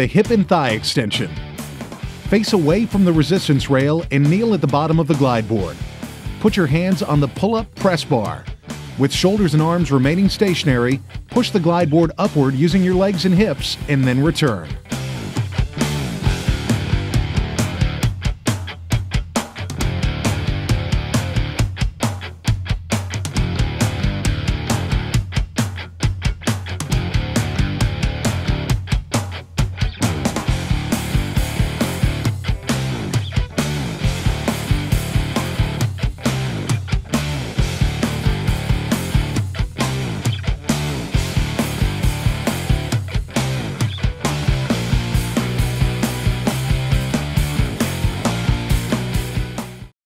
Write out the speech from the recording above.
the hip and thigh extension. Face away from the resistance rail and kneel at the bottom of the glide board. Put your hands on the pull-up press bar. With shoulders and arms remaining stationary, push the glide board upward using your legs and hips and then return.